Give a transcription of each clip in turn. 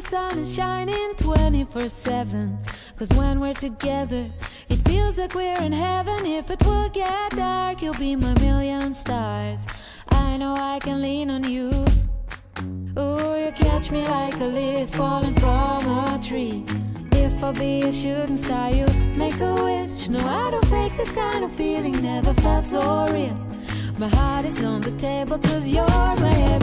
sun is shining 24 7. Cause when we're together, it feels like we're in heaven. If it will get dark, you'll be my million stars. I know I can lean on you. Ooh, you catch me like a leaf falling from a tree. If I be a shooting star, you make a wish. No, I don't fake this kind of feeling, never felt so real. My heart is on the table, cause you're my everything.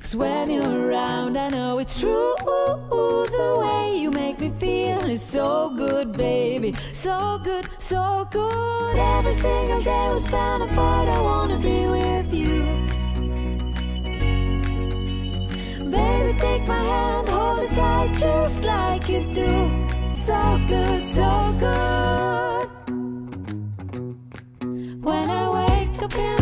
Cause when you're around, I know it's true. The way you make me feel is so good, baby. So good, so good. Every single day we spend apart, I wanna be with you. Baby, take my hand, hold it tight just like you do. So good, so good. When I wake up in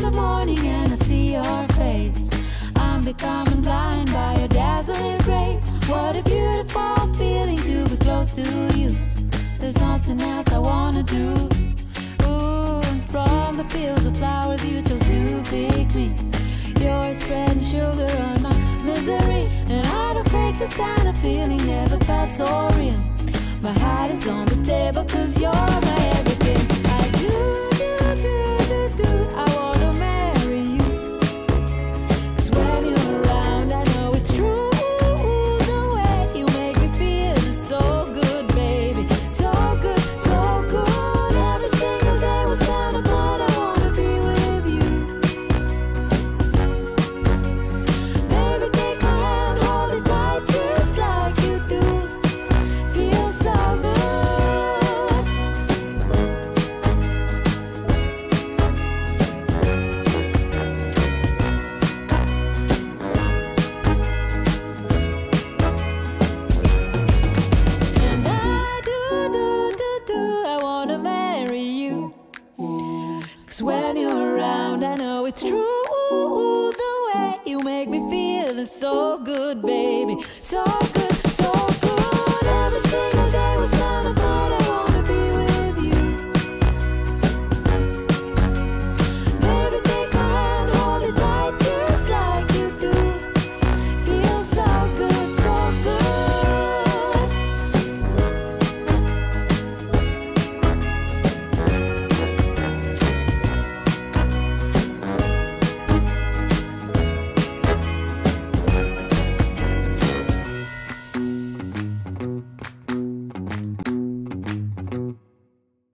feeling. Never felt so real. My heart is on the table, cause you're Cause when you're around, I know it's true. The way you make me feel is so good, baby. So